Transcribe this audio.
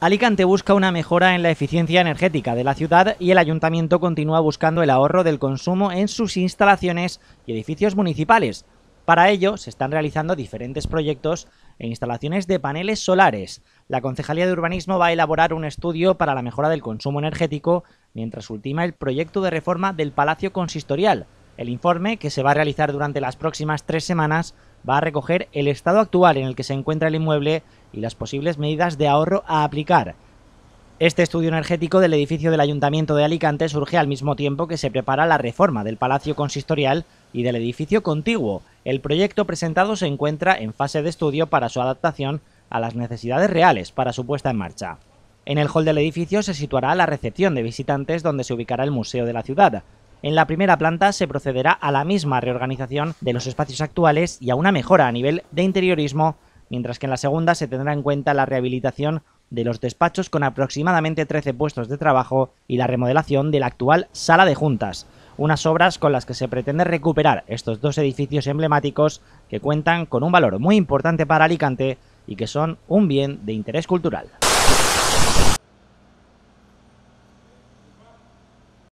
Alicante busca una mejora en la eficiencia energética de la ciudad y el ayuntamiento continúa buscando el ahorro del consumo en sus instalaciones y edificios municipales. Para ello, se están realizando diferentes proyectos e instalaciones de paneles solares. La Concejalía de Urbanismo va a elaborar un estudio para la mejora del consumo energético mientras ultima el proyecto de reforma del Palacio Consistorial. El informe, que se va a realizar durante las próximas tres semanas, va a recoger el estado actual en el que se encuentra el inmueble y las posibles medidas de ahorro a aplicar. Este estudio energético del edificio del Ayuntamiento de Alicante surge al mismo tiempo que se prepara la reforma del Palacio Consistorial y del edificio contiguo. El proyecto presentado se encuentra en fase de estudio para su adaptación a las necesidades reales para su puesta en marcha. En el hall del edificio se situará la recepción de visitantes donde se ubicará el Museo de la Ciudad. En la primera planta se procederá a la misma reorganización de los espacios actuales y a una mejora a nivel de interiorismo, mientras que en la segunda se tendrá en cuenta la rehabilitación de los despachos con aproximadamente 13 puestos de trabajo y la remodelación de la actual sala de juntas, unas obras con las que se pretende recuperar estos dos edificios emblemáticos que cuentan con un valor muy importante para Alicante y que son un bien de interés cultural.